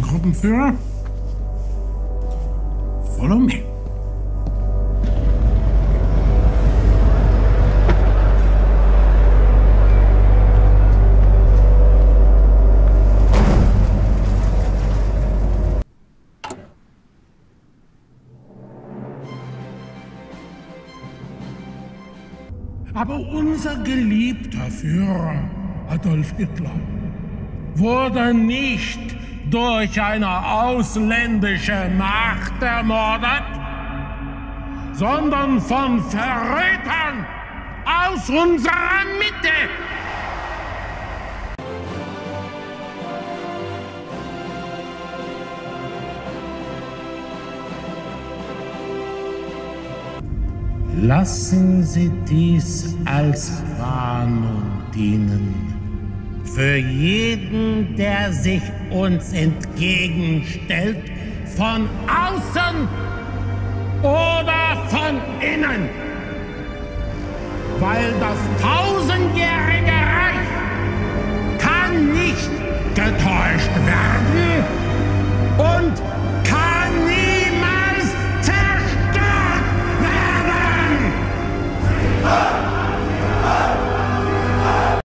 Gruppenführer, follow me. Aber unser geliebter Führer Adolf Hitler wurde nicht durch eine ausländische Macht ermordet, sondern von Verrätern aus unserer Mitte. Lassen Sie dies als Warnung dienen. Für jeden, der sich uns entgegenstellt, von außen oder von innen. Weil das tausendjährige Reich kann nicht getäuscht werden.